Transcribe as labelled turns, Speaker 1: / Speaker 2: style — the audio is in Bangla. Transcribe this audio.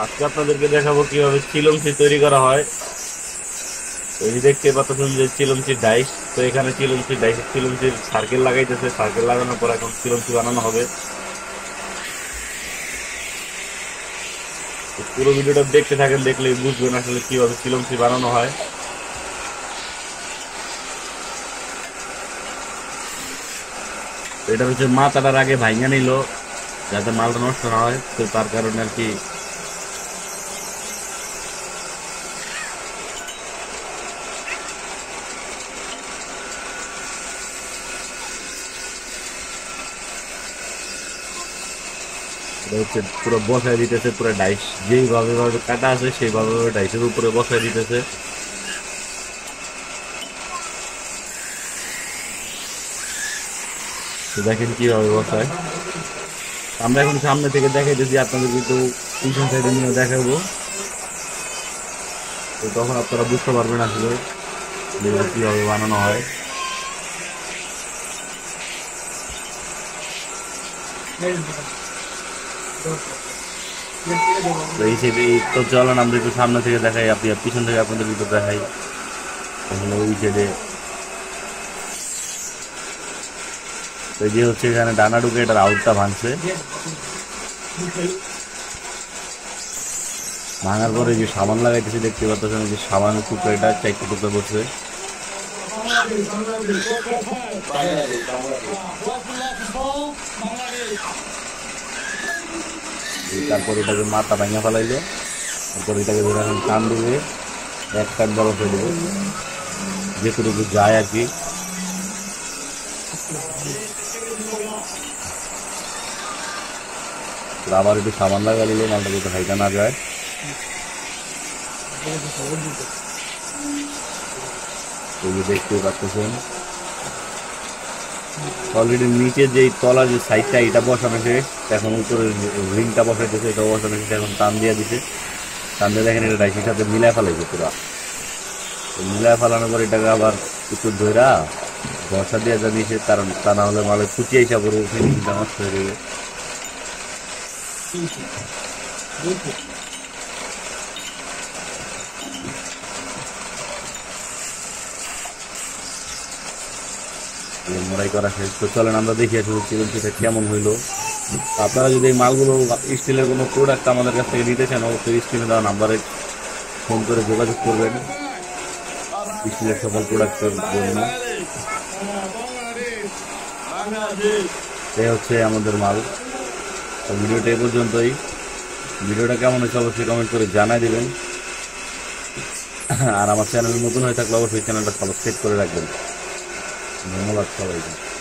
Speaker 1: আজকে আপনাদেরকে দেখাবো কীভাবে চিলমচি তৈরি করা হয়। এই দেখতে পাচ্ছেন যে চিলমচি ডাইস, তো এখানে চিলমচি ডাইস চিলমচির সার্কেল লাগাইতেছে। সার্কেল লাগানোর পর এখন চিলমচি বানানো হবে। পুরো ভিডিওটা দেখতে থাকেন, দেখলে বুঝবেন আসলে কীভাবে চিলমচি বানানো হয়। এটা হচ্ছে মাথাটার আগে ভাইঙা নিল, যাতে মালটা নষ্ট না হয়, তো তার কারণে আর কি এটা হচ্ছে পুরো বসায় দিতেছে, পুরো ডাইস। যেইভাবে ভাবে কাটা আছে, সেইভাবে ভাবে ডাইসের উপরে বসায় দিতেছে। দেখেন কীভাবে বসায়। আমরা এখন সামনে থেকে দেখাইতেছি আপনাদের কিন্তু পিছন সাইডে নিয়ে দেখাবো। তো তখন আপনারা বুঝতে পারবেন আসলে কীভাবে বানানো হয়। তো এই সাইডে তো চলেন, আমরা একটু সামনে থেকে দেখাই, আপনি পিছন থেকে আপনাদের একটু দেখাই। ওই সাইডে তো যে হচ্ছে এখানে ডানা ঢুকে এটার আউটটা ভাঙছে। ভাঙার পরে যে সাবান লাগাইতেছে, দেখতে পাচ্ছেন যে সাবানের টুকরো এটা চারটে টুকরো করছে। তারপর এটাকে মাথা ভাঙা ফেলাইলো। তারপর এটাকে ধরে এখন টান দিবে। এক কাঠ বড় করে দেবে। যেটুকু যায় আর কি। আবার একটু সাবান লাগা দিলে মালটা যাতে হাইটা না যায়। দেখতে পাচ্ছেন। অলরেডি নিচে যে তলার যে সাইডটা এটা বসানো শেষ এখন উপরে রিংটা বসাইতেছে, এটা বসানো শেষ এখন টান দিয়ে দিছে। টান দিয়ে দেখেন, এটা ডাইসির সাথে মিলায় ফেলাইছে পুরো। মিলায় ফেলানোর পর এটাকে আবার একটু ধৈরা বসা দিয়ে দিছে কারণ তা না হলে মালে ফুটিয়ে হিসাব করব ফিনিশিংটা নষ্ট হয়ে যাবে। মোড়াই করা শেষ তো চলেন, আমরা দেখি আসলে চিকেন পিঠা কেমন হইল। আপনারা যদি এই মালগুলো স্টিলের কোনো প্রোডাক্ট আমাদের কাছ থেকে নিতে চান, অবশ্যই স্ক্রিনে দেওয়া নাম্বারে ফোন করে যোগাযোগ করবেন। স্টিলের সকল প্রোডাক্টের জন্য। এই হচ্ছে আমাদের মাল। তো ভিডিওটা এই পর্যন্তই। ভিডিওটা কেমন হয়েছে অবশ্যই কমেন্ট করে জানাই দেবেন। আর আমার চ্যানেল নতুন হয়ে থাকলে অবশ্যই চ্যানেলটা সাবস্ক্রাইব করে রাখবেন। Vamos lá, fala aí.